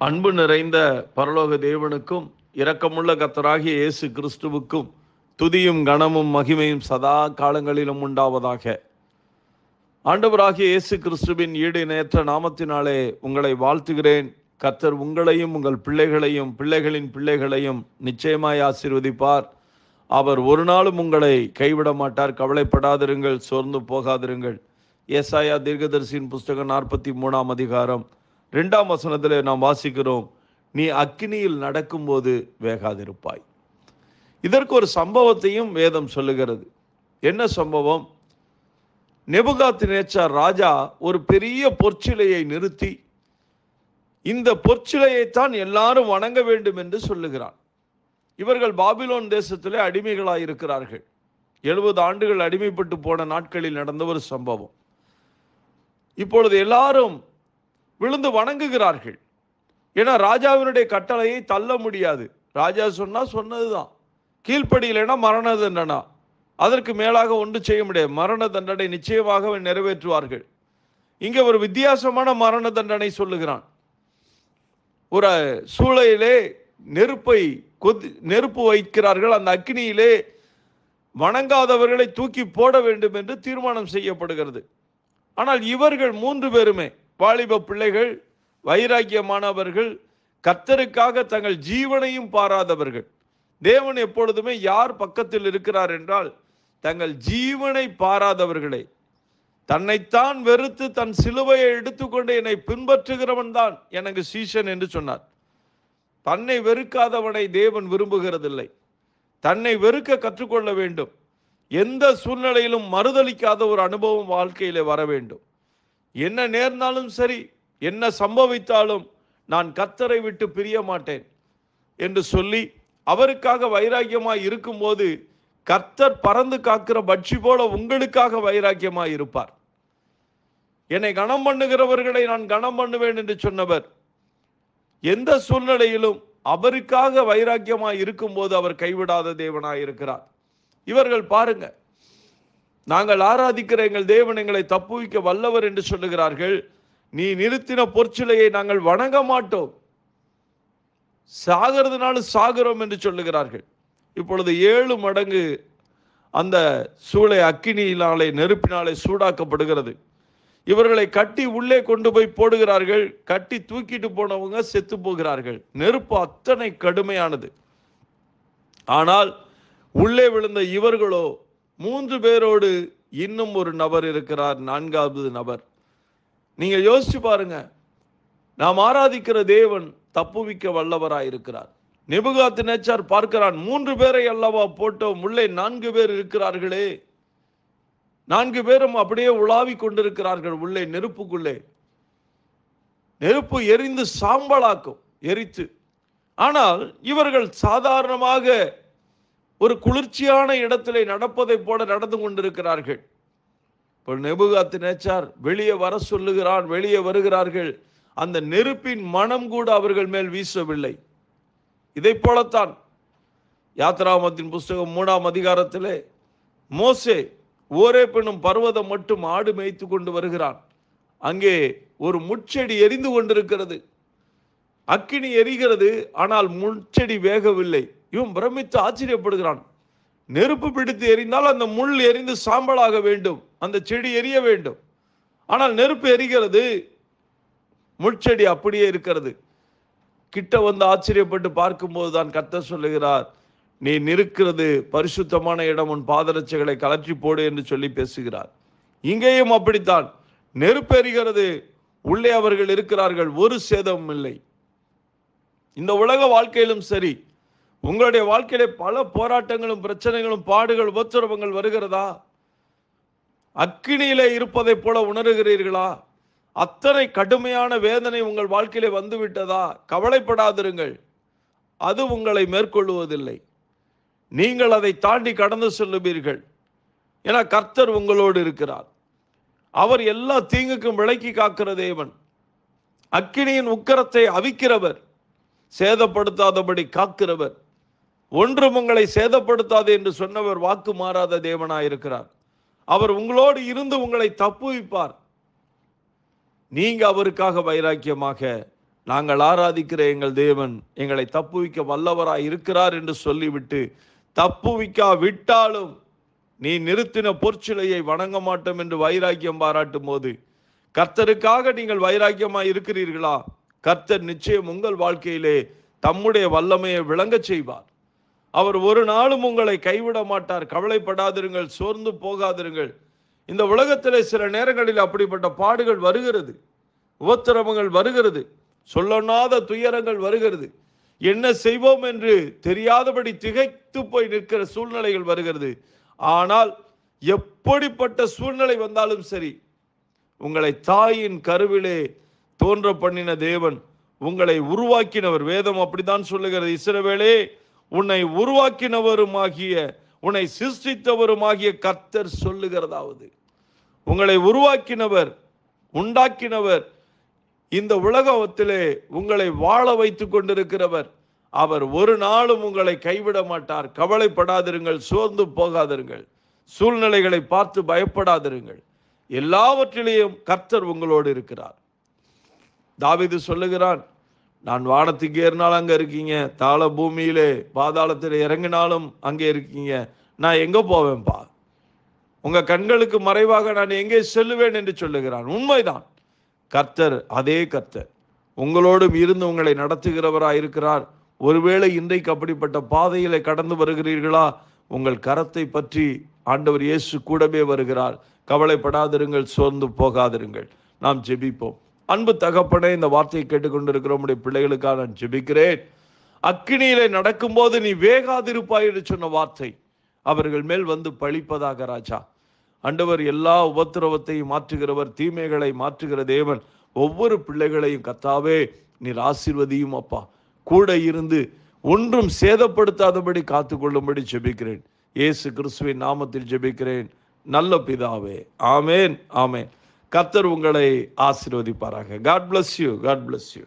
அன்பு நிறைந்த பரலோக தேவனுக்கும் இரக்கமுள்ள கத்தராகிய இயேசு கிறிஸ்துவுக்கும் துதியும் கனமும் மகிமையும் சதா காலங்களிலும் உண்டாவதாக. ஆண்டவராகிய இயேசு கிறிஸ்துவின் ஈடு நேற்ற நாமத்தினாலே உங்களை வாழ்த்துகிறேன். கர்த்தர் உங்களையும் உங்கள் பிள்ளைகளையும் பிள்ளைகளின் பிள்ளைகளையும் நிச்சயமாய் ஆசீர்வதிப்பார். அவர் ஒரு நாளும் உங்களை கைவிட மாட்டார். கவலைப்படாதிருங்கள் சோர்ந்து போகாதிருங்கள். ஏசாயா தீர்க்கதரிசியின் புஸ்தகம் நாற்பத்தி மூணாம் அதிகாரம். ரெண்டாம் வசனத்தில் நாம் வாசிக்கிறோம் நீ அக்கினியில் நடக்கும்போது வேகாதிருப்பாய். இதற்கு ஒரு சம்பவத்தையும் வேதம் சொல்லுகிறது. என்ன சம்பவம்? நெபுகாத்து நேச்சார் ராஜா ஒரு பெரிய பொற்சிலையை நிறுத்தி இந்த பொற்சிலையைத்தான் எல்லாரும் வணங்க வேண்டும் என்று சொல்லுகிறான். இவர்கள் பாபிலோன் தேசத்திலே அடிமைகளாக இருக்கிறார்கள். எழுபது ஆண்டுகள் அடிமைப்பட்டு போன நாட்களில் நடந்த ஒரு சம்பவம். இப்பொழுது எல்லாரும் விழுந்து வணங்குகிறார்கள். ஏன்னா ராஜாவினுடைய கட்டளையை தள்ள முடியாது. ராஜா சொன்னால் சொன்னதுதான். கீழ்ப்படியிலனா மரண தண்டனா அதற்கு மேலாக ஒன்று செய்ய முடியாது. மரண தண்டனை நிச்சயமாக நிறைவேற்றுவார்கள். இங்கே ஒரு வித்தியாசமான மரண தண்டனை சொல்லுகிறான். ஒரு சூளையிலே நெருப்பை கொதி நெருப்பு வைக்கிறார்கள். அந்த அக்னியிலே வணங்காதவர்களை தூக்கி போட வேண்டும் என்று தீர்மானம் செய்யப்படுகிறது. ஆனால் இவர்கள் மூன்று பேருமே வாலிப பிள்ளைகள் வைராக்கியமானவர்கள் கர்த்தருக்காக தங்கள் ஜீவனையும் பாராதவர்கள். தேவன் எப்பொழுதுமே யார் பக்கத்தில் இருக்கிறார் என்றால் தங்கள் ஜீவனை பாராதவர்களே. தன்னைத்தான் வெறுத்து தன் சிலுவையை எடுத்துக்கொண்டு என்னை பின்பற்றுகிறவன் தான் எனக்கு சீசன் என்று சொன்னார். தன்னை வெறுக்காதவனை தேவன் விரும்புகிறதில்லை. தன்னை வெறுக்க கற்றுக்கொள்ள வேண்டும். எந்த சூழ்நிலையிலும் மறுதளிக்காத ஒரு அனுபவம் வாழ்க்கையிலே வர வேண்டும். என்ன நேர்ந்தாலும் சரி என்ன சம்பவித்தாலும் நான் கத்தரை விட்டு பிரிய மாட்டேன் என்று சொல்லி அவருக்காக வைராக்கியமாய் இருக்கும்போது கர்த்தர் பறந்து காக்கிற பட்சி போல உங்களுக்காக வைராக்கியமாய் இருப்பார். என்னை கனம் பண்ணுகிறவர்களை நான் கனம் பண்ணுவேன் என்று சொன்னவர் எந்த சூழ்நிலையிலும் அவருக்காக வைராக்கியமாய் இருக்கும்போது அவர் கைவிடாத தேவனாய் இருக்கிறார். இவர்கள் பாருங்கள் நாங்கள் ஆராதிக்கிற எங்கள் தேவன் எங்களை தப்புவிக்க வல்லவர் என்று சொல்லுகிறார்கள். நீ நிறுத்தின பொற்சிலையை நாங்கள் வணங்க மாட்டோம். சாகிறதுனாலும் சாகிறோம் என்று சொல்லுகிறார்கள். இப்பொழுது ஏழு மடங்கு அந்த சூளை அக்கினியினாலே நெருப்பினாலே சூடாக்கப்படுகிறது. இவர்களை கட்டி உள்ளே கொண்டு போய் போடுகிறார்கள். கட்டி தூக்கிட்டு போனவங்க செத்து போகிறார்கள். நெருப்பு அத்தனை கடுமையானது. ஆனால் உள்ளே விழுந்த இவர்களோ மூன்று பேரோடு இன்னும் ஒரு நபர் இருக்கிறார் நான்காவது நபர். நீங்க யோசிச்சு பாருங்க. நாம் ஆராதிக்கிற தேவன் தப்புவிக்க வல்லவராய் இருக்கிறார். நெபுகாத்து நேச்சார் பார்க்கிறான் மூன்று பேரை அல்லவா போட்டோம்? உள்ளே நான்கு பேர் இருக்கிறார்களே. நான்கு பேரும் அப்படியே உலாவி கொண்டிருக்கிறார்கள் உள்ளே நெருப்புக்குள்ளே. நெருப்பு எரிந்து சாம்பலாக்கும் எரித்து. ஆனால் இவர்கள் சாதாரணமாக ஒரு குளிர்ச்சியான இடத்திலே நடப்பதைப் போல நடந்து கொண்டிருக்கிறார்கள். இப்போ நெபுகாத்து நேச்சார் வெளியே வர சொல்லுகிறான் வெளியே வருகிறார்கள். அந்த நெருப்பின் மனம் கூட அவர்கள் மேல் வீசவில்லை. இதை போலத்தான் யாத்ராமத்தின் புஸ்தகம் மூணாம் அதிகாரத்திலே மோசே ஓரே பெண்ணும் பர்வதம் மட்டும் ஆடு மேய்த்து கொண்டு வருகிறான். அங்கே ஒரு முட்செடி எரிந்து கொண்டிருக்கிறது. அக்கினி எரிகிறது ஆனால் முட்செடி வேகவில்லை. இவன் பிரமித்து ஆச்சரியப்படுகிறான். நெருப்பு பிடித்து எரிந்தால் அந்த முள் எரிந்து சாம்பலாக வேண்டும். அந்த செடி எரிய வேண்டும். ஆனால் நெருப்பு எரிகிறது. முட்செடி அப்படியே இருக்கிறது. கிட்ட வந்து ஆச்சரியப்பட்டு பார்க்கும்போது தான் கத்த சொல்லுகிறார் நீ நிற்கிறது பரிசுத்தமான இடம் உன் பாதரட்சைகளை கலற்றி போடு என்று சொல்லி பேசுகிறார். இங்கேயும் அப்படித்தான். நெருப்பு எரிகிறது. உள்ளே அவர்கள் இருக்கிறார்கள். ஒரு சேதமும் இல்லை. இந்த உலக வாழ்க்கையிலும் சரி உங்களுடைய வாழ்க்கையிலே பல போராட்டங்களும் பிரச்சனைகளும் பாடுகள் உபத்திரவங்கள் வருகிறதா? அக்கினியிலே இருப்பதைப் போல உணர்கிறீர்களா? அத்தனை கடுமையான வேதனை உங்கள் வாழ்க்கையிலே வந்துவிட்டதா? கவலைப்படாதிருங்கள். அது உங்களை மேற்கொள்வதில்லை நீங்கள் அதை தாண்டி கடந்து செல்லுவீர்கள். ஏன்னா கர்த்தர் உங்களோடு இருக்கிறார். அவர் எல்லா தீங்குக்கும் விலக்கி காக்கிற தேவன். அக்கினியின் உக்கரத்தை அவிக்கிறவர். சேதப்படுத்தாதபடி காக்கிறவர். ஒன்றும் உங்களை சேதப்படுத்தாது என்று சொன்னவர் வாக்கு மாறாத தேவனாயிருக்கிறார். அவர் உங்களோடு இருந்து உங்களை தப்புவிப்பார். நீங்க அவருக்காக வைராக்கியமாக நாங்கள் ஆராதிக்கிற எங்கள் தேவன் எங்களை தப்புவிக்க வல்லவராய் இருக்கிறார் என்று சொல்லிவிட்டு தப்புவிக்கா விட்டாலும் நீ நிறுத்தின பொற்சிலையை வணங்க மாட்டோம் என்று வைராக்கியம் பாராட்டும் போது கர்த்தருக்காக நீங்கள் வைராக்கியமாய் இருக்கிறீர்களா? கர்த்தர் நிச்சயம் உங்கள் வாழ்க்கையிலே தம்முடைய வல்லமையை விளங்கச் செய்வார். அவர் ஒரு நாளும் உங்களை கைவிட மாட்டார். கவலைப்படாதிருங்கள் சோர்ந்து போகாதிருங்கள். இந்த உலகத்தில் சில நேரங்களில் அப்படிப்பட்ட பாடுகள் வருகிறது. உபத்திரமங்கள் வருகிறது. சொல்லொண்ணாத துயரங்கள் வருகிறது. என்ன செய்வோம் என்று தெரியாதபடி திகைத்து போய் நிற்கிற சூழ்நிலைகள் வருகிறது. ஆனால் எப்படிப்பட்ட சூழ்நிலை வந்தாலும் சரி உங்களை தாயின் கருவிலே தோன்ற பண்ணின தேவன் உங்களை உருவாக்கினவர். வேதம் அப்படித்தான் சொல்லுகிறது. இஸ்ரவேலே உன்னை உருவாக்கினவருமாகிய உன்னை சிருஷ்டித்தவருமாகிய கர்த்தர் சொல்லுகிறதாவது. உங்களை உருவாக்கினவர் உண்டாக்கினவர் இந்த உலகத்திலே உங்களை வாழ வைத்துக் கொண்டிருக்கிறவர் அவர் ஒரு நாளும் உங்களை கைவிட மாட்டார். கவலைப்படாதிருங்கள் சோர்ந்து போகாதிருங்கள். சூழ்நிலைகளை பார்த்து பயப்படாதிருங்கள். எல்லாவற்றிலேயும் கர்த்தர் உங்களோடு இருக்கிறார். தாவிது சொல்லுகிறான் நான் வானத்துக்கு ஏறினாலும் அங்கே இருக்கீங்க. தாள பூமியிலே பாதாளத்தில் இறங்கினாலும் அங்கே இருக்கீங்க. நான் எங்கே போவேன்ப்பா உங்கள் கண்களுக்கு மறைவாக நான் எங்கே செல்லுவேன் என்று சொல்லுகிறான். உண்மைதான். கர்த்தர் அதே கர்த்தர். உங்களோடும் இருந்து உங்களை நடத்துகிறவராக இருக்கிறார். ஒருவேளை இன்றைக்கு அப்படிப்பட்ட பாதையில கடந்து வருகிறீர்களா? உங்கள் கரத்தை பற்றி ஆண்டவர் இயேசு கூடவே வருகிறார். கவலைப்படாதிருங்கள் சோர்ந்து போகாதிருங்கள். நாம் ஜெபிப்போம். அன்பு தகப்பனே இந்த வார்த்தையை கேட்டுக்கொண்டிருக்கிற உடைய பிள்ளைகளுக்காக நான் ஜெபிக்கிறேன். அக்கினியிலே நடக்கும்போது நீ வேகாதிருப்பாய் என்று சொன்ன வார்த்தை அவர்கள் மேல் வந்து பழிப்பதாக ராஜா. அண்டவர் எல்லா உபத்திரவத்தையும் மாற்றுகிறவர் தீமைகளை மாற்றுகிற தேவன். ஒவ்வொரு பிள்ளைகளையும் கத்தாவே நீர் ஆசிர்வதியும் அப்பா. கூட இருந்து ஒன்றும் சேதப்படுத்தாதபடி காத்துக்கொள்ளும்படி ஜெபிக்கிறேன். இயேசு கிறிஸ்துவின் நாமத்தில் ஜெபிக்கிறேன். நல்ல பிதாவே. ஆமேன் ஆமேன். கத்தர் உங்களை ஆசிர்வதிப்பாராக. God bless you God bless you